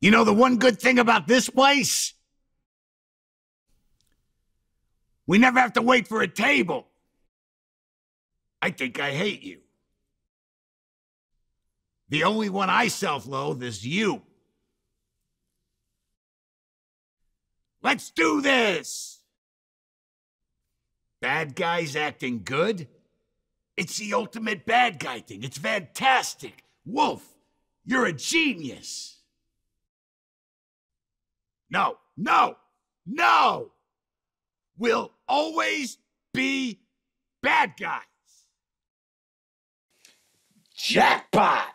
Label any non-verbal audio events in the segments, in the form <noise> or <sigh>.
You know the one good thing about this place? We never have to wait for a table. I think I hate you. The only one I self-loathe is you. Let's do this! Bad guys acting good? It's the ultimate bad guy thing. It's fantastic. Wolf, you're a genius. No, no, no! We'll always be bad guys. Jackpot!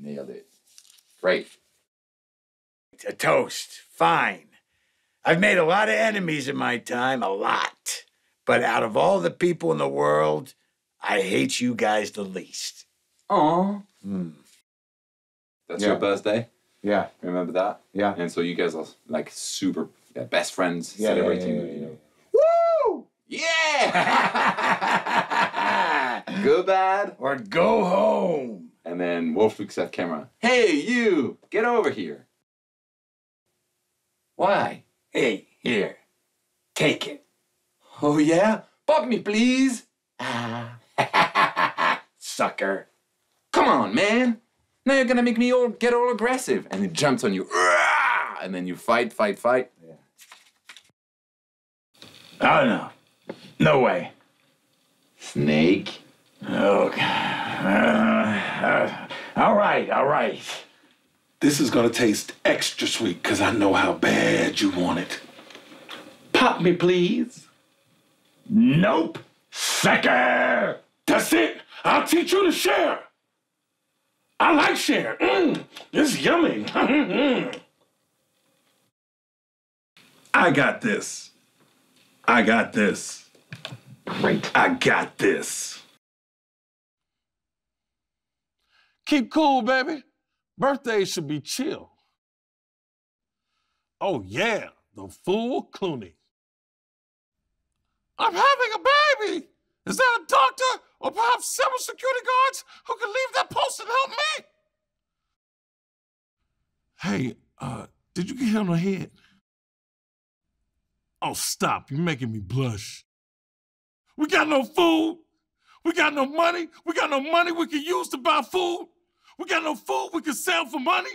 Nailed it. Great. A toast. Fine. I've made a lot of enemies in my time, a lot. But out of all the people in the world, I hate you guys the least. Aw. Mm. That's Yeah. your birthday. Yeah, Remember that? yeah. And so you guys are like super yeah, best friends Yeah, celebrating, yeah, you know. Woo! Yeah! <laughs> Go bad. or go home. And then Wolf looks at camera. Hey, you! Get over here. Why? Hey, here. Take it. Oh, yeah? Bug me, please. Ah. <laughs> Sucker. Come on, man. Now you're gonna make me all get all aggressive. And it jumps on you. And then you fight, fight, fight. Oh, no. No way. Snake. Okay. Uh, all right, all right. This is gonna taste extra sweet because I know how bad you want it. Pop me, please. Nope. Sucker! That's it. I'll teach you to share. I like share. Mm, it's yummy. <laughs> I got this. I got this. Great. I got this. Keep cool, baby. Birthdays should be chill. Oh, yeah, the fool Clooney. I'm having a baby! Is that a doctor or perhaps several security guards who can leave that post and help me? Hey, uh, did you get hit on the head? Oh, stop. You're making me blush. We got no food. We got no money. We got no money we can use to buy food. We got no food we can sell for money.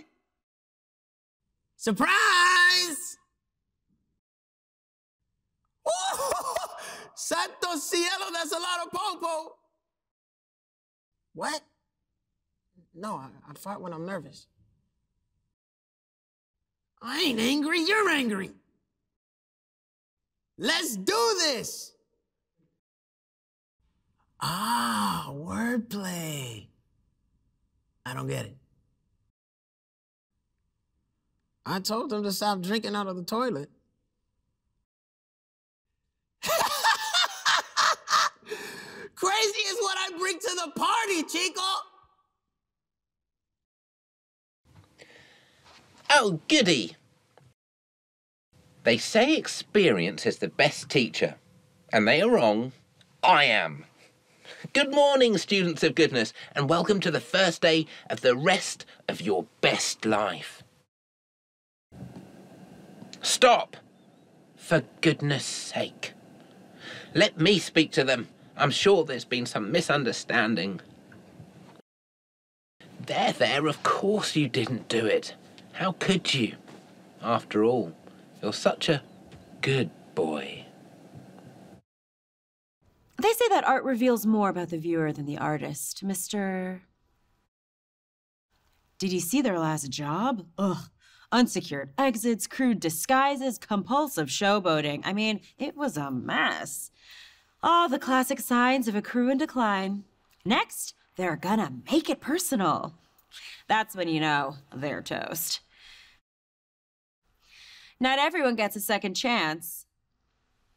Surprise! <laughs> Santo cielo, that's a lot of popo. What? No, I, I fart when I'm nervous. I ain't angry, you're angry. Let's do this. Ah, wordplay. I don't get it. I told them to stop drinking out of the toilet. Crazy is what I bring to the party, Chico. Oh, goody. They say experience is the best teacher, and they are wrong. I am. Good morning, students of goodness, and welcome to the first day of the rest of your best life. Stop! For goodness sake. Let me speak to them. I'm sure there's been some misunderstanding. There, there, of course you didn't do it. How could you? After all, you're such a good boy. They say that art reveals more about the viewer than the artist. Mr. Did you see their last job? Ugh. Unsecured exits, crude disguises, compulsive showboating. I mean, it was a mess. All the classic signs of a crew in decline. Next, they're gonna make it personal. That's when you know they're toast. Not everyone gets a second chance.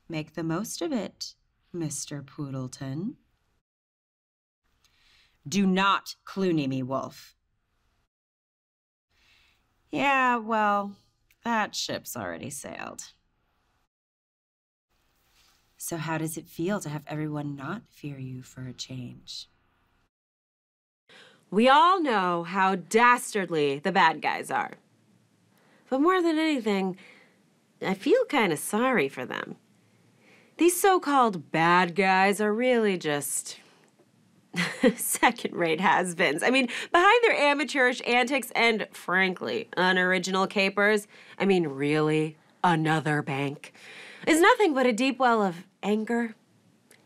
Make the most of it, Mr. Poodleton. Do not Clooney me, Wolf. Yeah, well, that ship's already sailed. So, how does it feel to have everyone not fear you for a change? We all know how dastardly the bad guys are. But more than anything, I feel kind of sorry for them. These so called bad guys are really just <laughs> second rate has beens. I mean, behind their amateurish antics and, frankly, unoriginal capers, I mean, really, another bank, is nothing but a deep well of anger,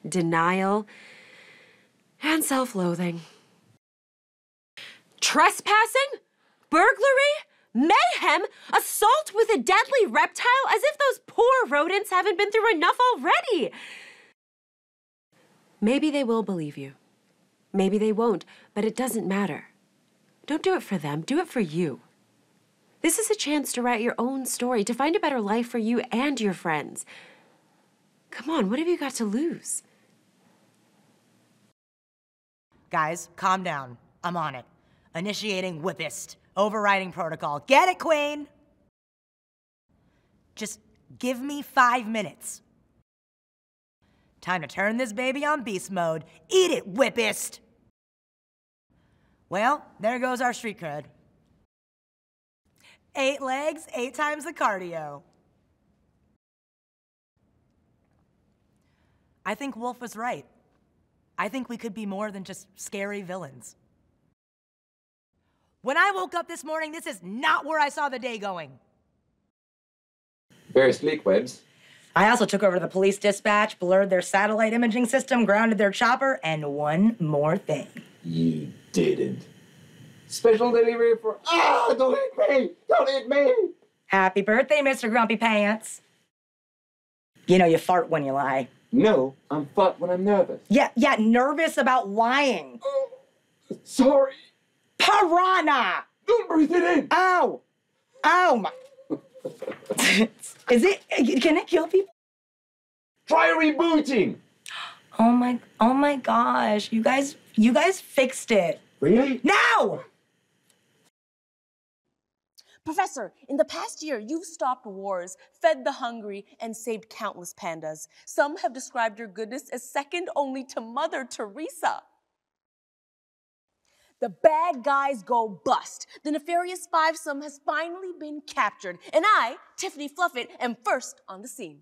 denial, and self loathing. Trespassing? Burglary? Mayhem? Assault with a deadly reptile? As if those poor rodents haven't been through enough already! Maybe they will believe you. Maybe they won't, but it doesn't matter. Don't do it for them, do it for you. This is a chance to write your own story, to find a better life for you and your friends. Come on, what have you got to lose? Guys, calm down. I'm on it. Initiating whippist. Overriding protocol. Get it, Queen? Just give me five minutes. Time to turn this baby on beast mode. Eat it, whippist! Well, there goes our street cred. Eight legs, eight times the cardio. I think Wolf was right. I think we could be more than just scary villains. When I woke up this morning, this is not where I saw the day going. Very sleek, Webs. I also took over the police dispatch, blurred their satellite imaging system, grounded their chopper, and one more thing. You didn't. Special delivery for. Ah! Don't hit me! Don't hit me! Happy birthday, Mr. Grumpy Pants. You know, you fart when you lie. No, I'm fucked when I'm nervous. Yeah, yeah, nervous about lying. Uh, sorry. Piranha! Don't breathe it in! Ow! Ow! My... <laughs> Is it? Can it kill people? Try rebooting! Oh my! Oh my gosh! You guys, you guys fixed it. Really? Now! Professor, in the past year, you've stopped wars, fed the hungry, and saved countless pandas. Some have described your goodness as second only to Mother Teresa. The bad guys go bust. The nefarious fivesome has finally been captured, and I, Tiffany Fluffit, am first on the scene.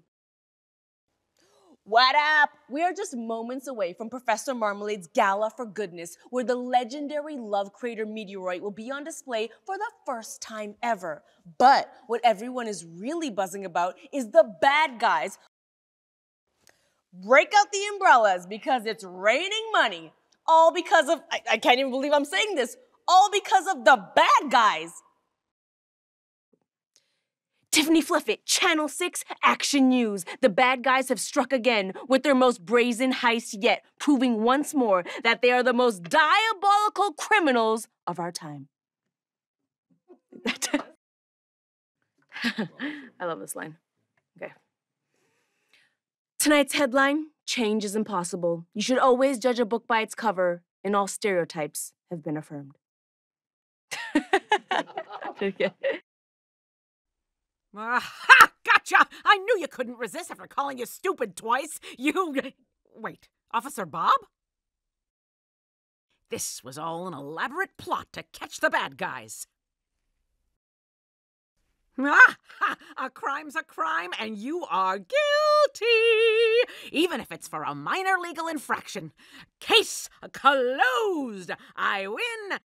What up? We are just moments away from Professor Marmalade's Gala for Goodness, where the legendary Love Crater meteorite will be on display for the first time ever. But what everyone is really buzzing about is the bad guys. Break out the umbrellas because it's raining money. All because of, I, I can't even believe I'm saying this, all because of the bad guys. Tiffany Fluffit, Channel 6 Action News. The bad guys have struck again with their most brazen heist yet, proving once more that they are the most diabolical criminals of our time. <laughs> I love this line. Okay. Tonight's headline Change is impossible. You should always judge a book by its cover, and all stereotypes have been affirmed. <laughs> Aha! <laughs> Gotcha! I knew you couldn't resist after calling you stupid twice. You. <laughs> Wait, Officer Bob? This was all an elaborate plot to catch the bad guys. Ah, <laughs> ha, a crime's a crime, and you are guilty, even if it's for a minor legal infraction. Case closed. I win.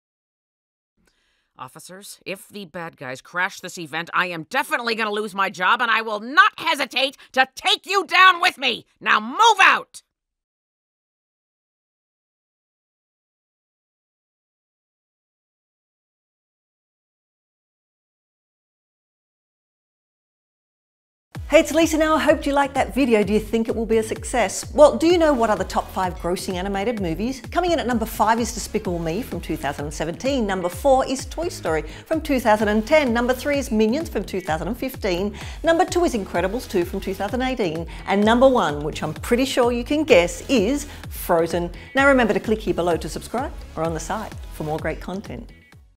Officers, if the bad guys crash this event, I am definitely going to lose my job, and I will not hesitate to take you down with me. Now move out! Hey, it's Lisa now. I hope you liked that video. Do you think it will be a success? Well, do you know what are the top five grossing animated movies? Coming in at number five is Despicable Me from 2017. Number four is Toy Story from 2010. Number three is Minions from 2015. Number two is Incredibles 2 from 2018. And number one, which I'm pretty sure you can guess, is Frozen. Now remember to click here below to subscribe or on the site for more great content.